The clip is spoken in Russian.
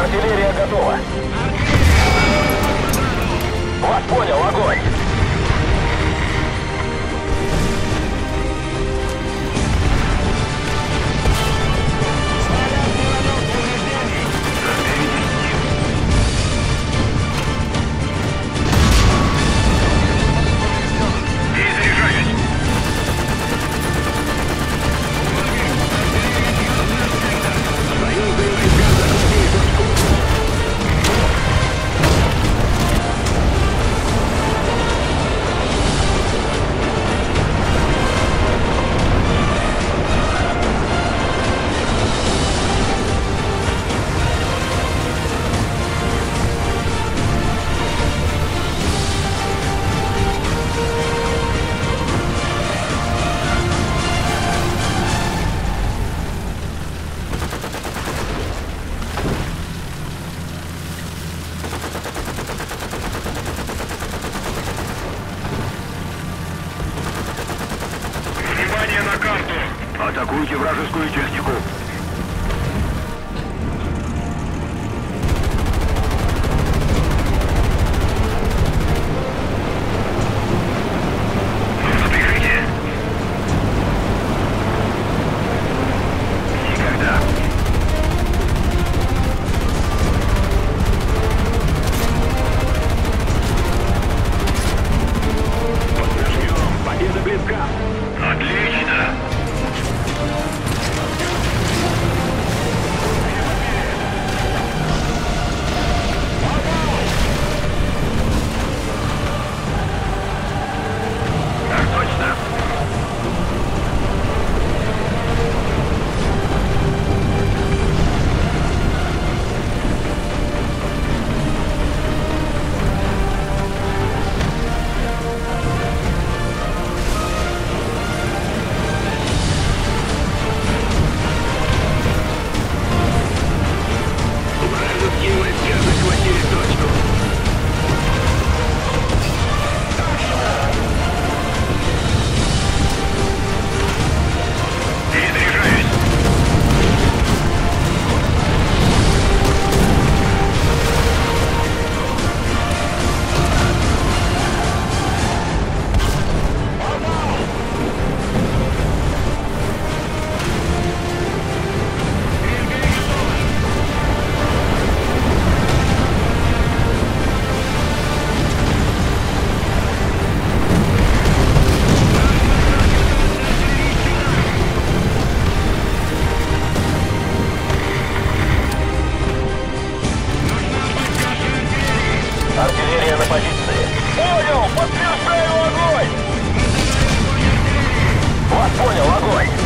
Артиллерия готова. Вас понял, огонь! Атакуйте вражескую технику. Артиллерия на позиции. Понял! Подтверждаю огонь! Вас понял, огонь!